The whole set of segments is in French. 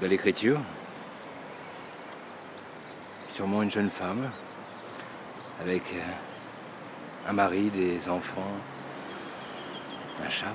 de l'écriture. Sûrement une jeune femme, avec euh, un mari, des enfants, un chat.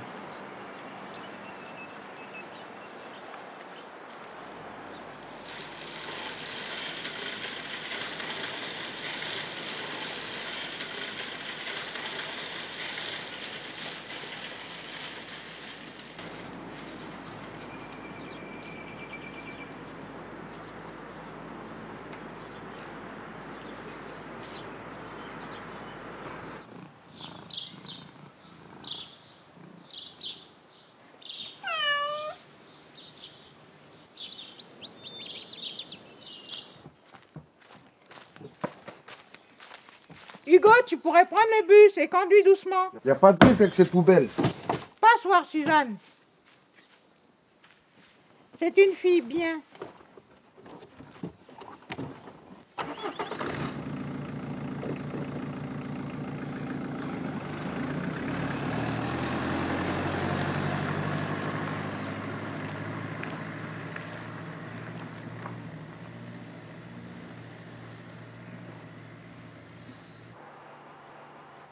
Hugo, tu pourrais prendre le bus et conduire doucement. Il n'y a pas de bus avec ces poubelles. Passoire, Suzanne. C'est une fille bien.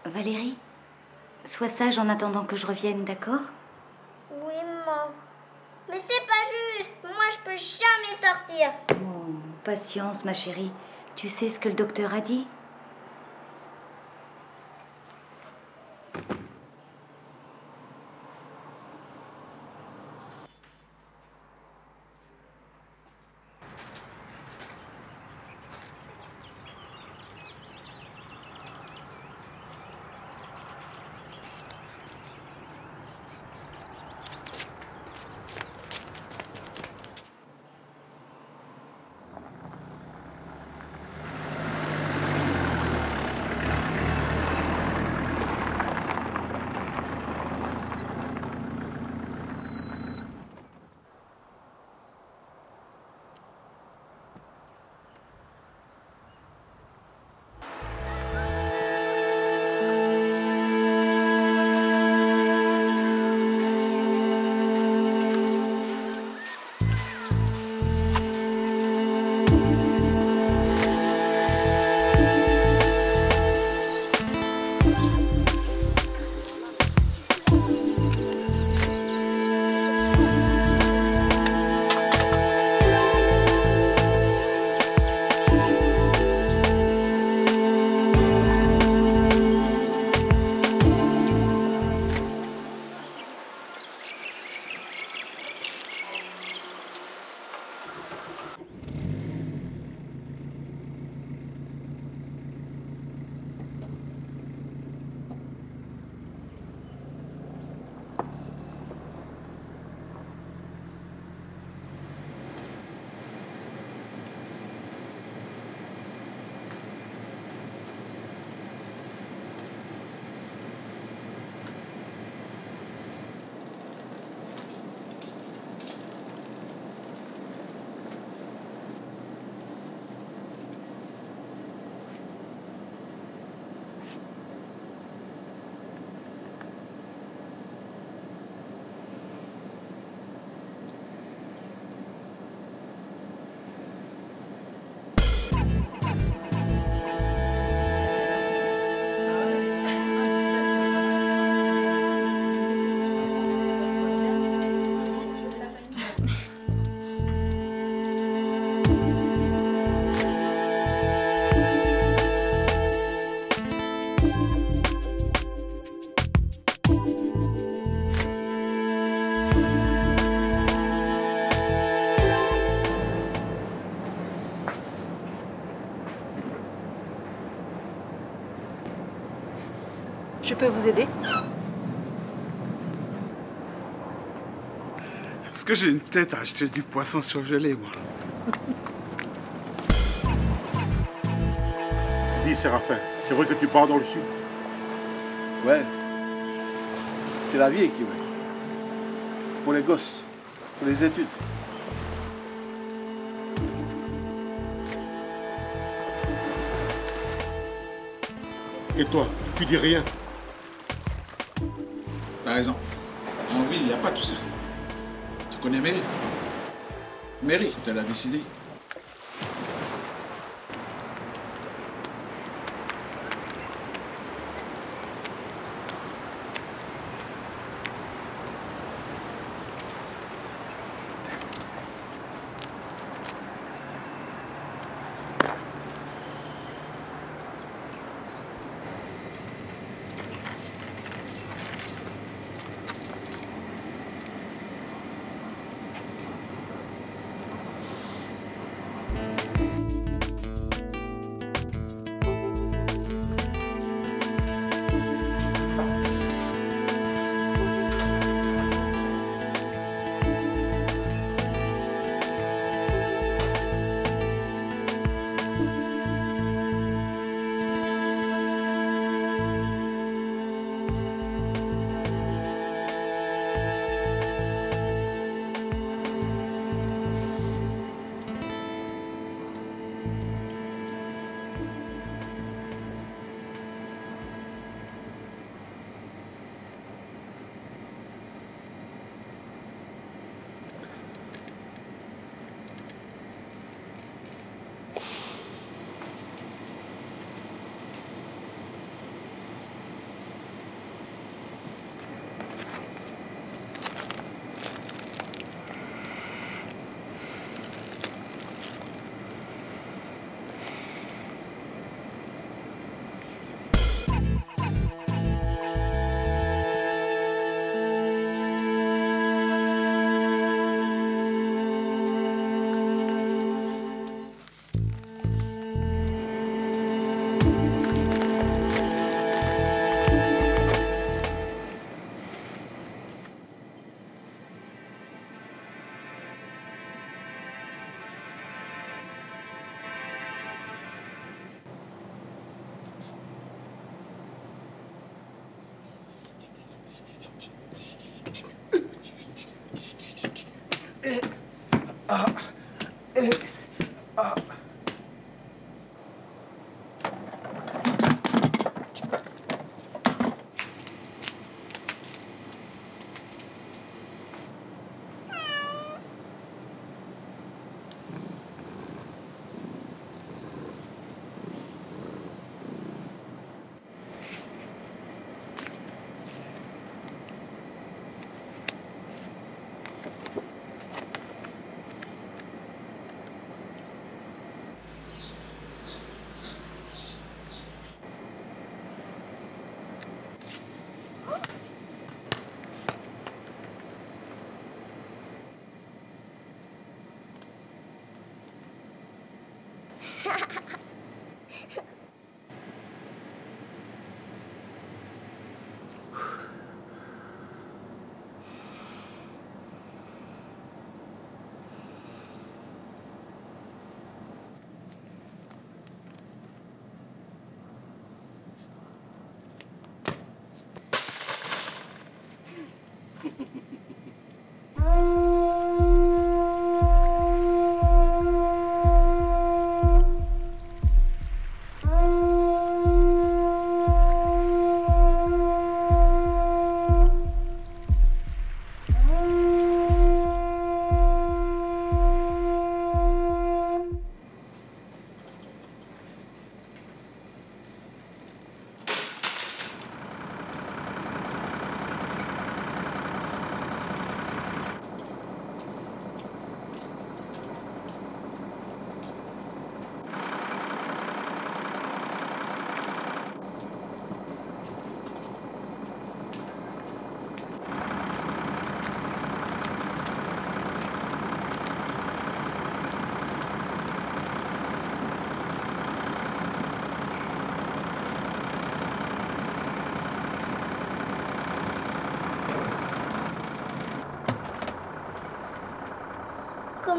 Valérie, sois sage en attendant que je revienne, d'accord? Oui, maman. Mais c'est pas juste. Moi, je peux jamais sortir. Oh, patience, ma chérie. Tu sais ce que le docteur a dit? Vous aider que j'ai une tête à acheter du poisson surgelé, moi. Dis, Séraphin, c'est vrai que tu pars dans le sud Ouais. C'est la vie qui veut. Pour les gosses, pour les études. Et toi, tu dis rien En ville, il n'y a pas tout ça. Tu connais Mary? Mary, elle a décidé.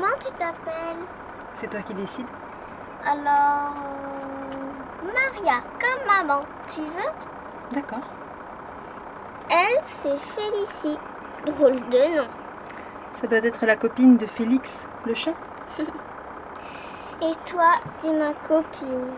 Comment tu t'appelles? C'est toi qui décides Alors. euh, Maria, comme maman. Tu veux? D'accord. Elle, c'est Félicie. Drôle de nom. Ça doit être la copine de Félix, le chat? Et toi, dis ma copine.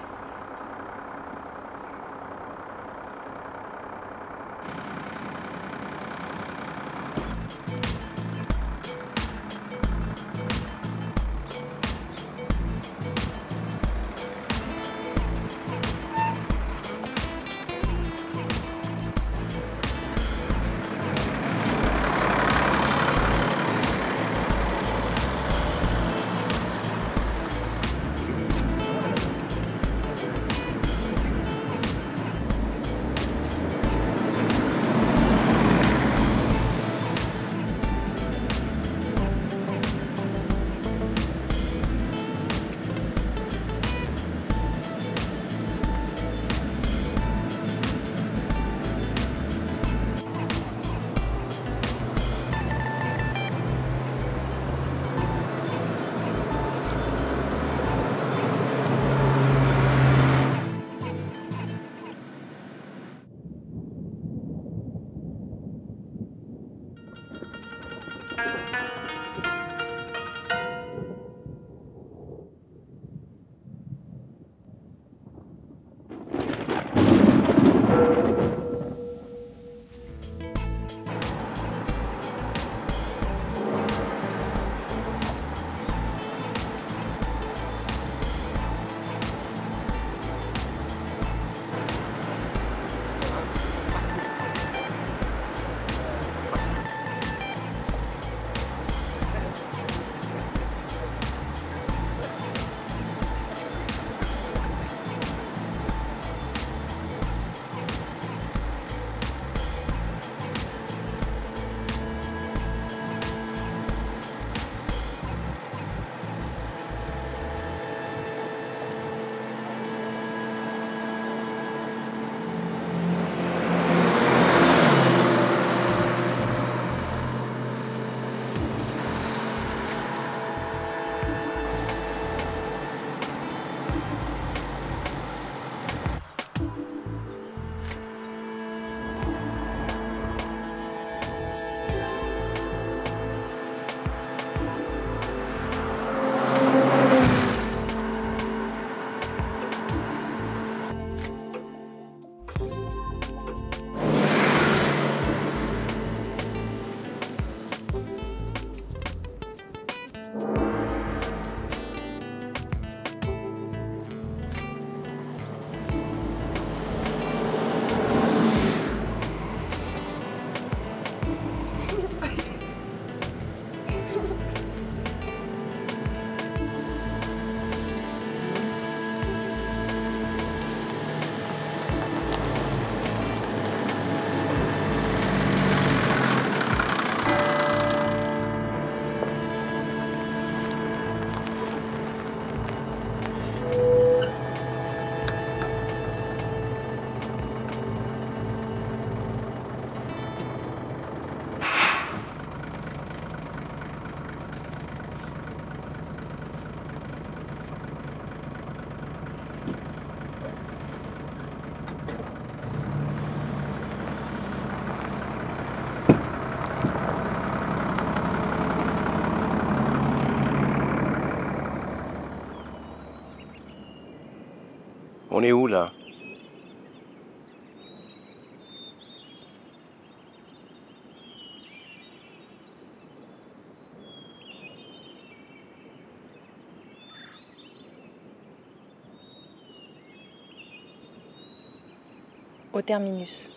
Au terminus.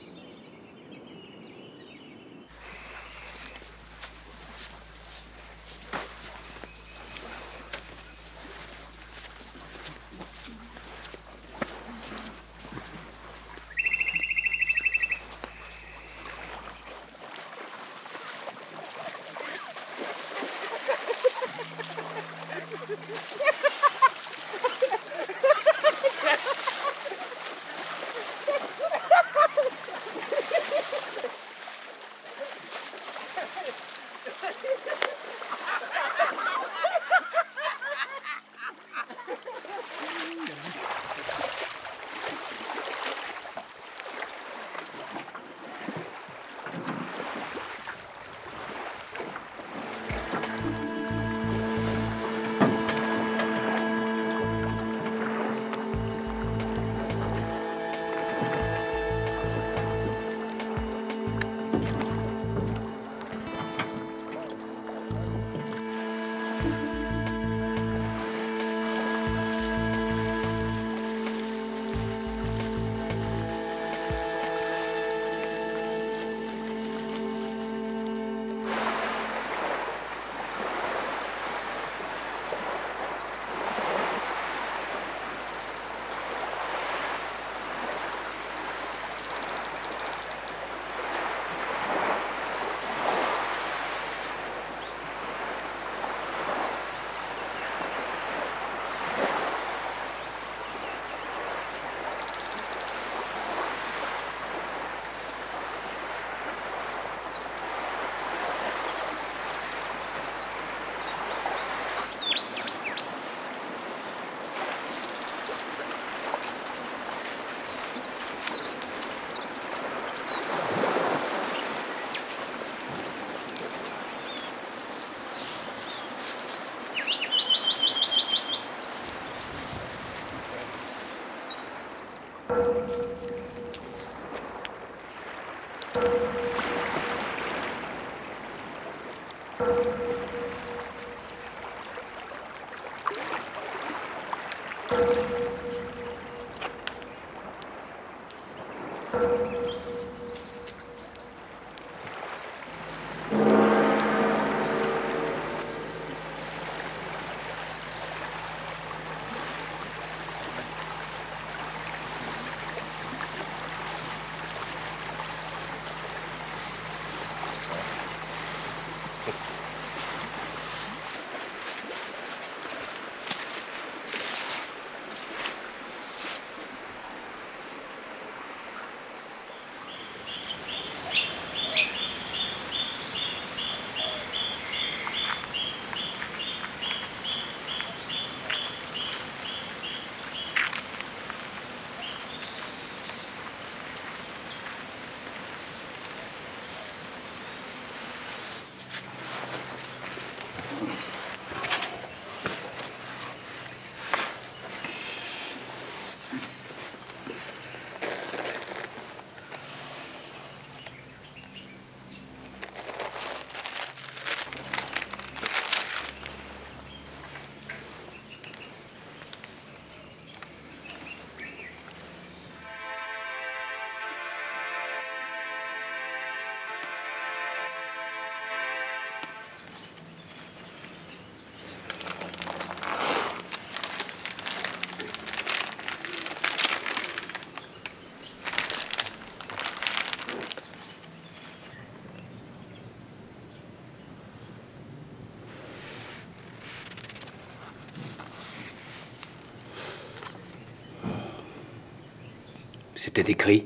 C'était écrit.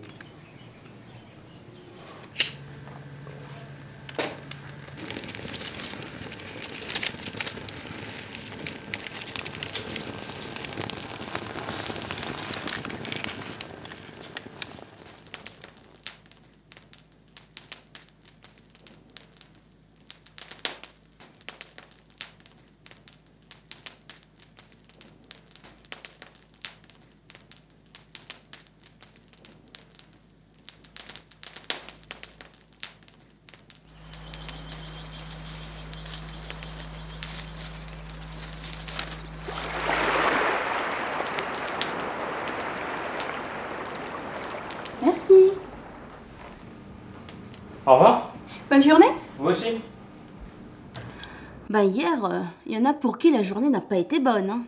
Bonne journée. Vous aussi. Bah hier, il y en a pour qui la journée n'a pas été bonne. Hein.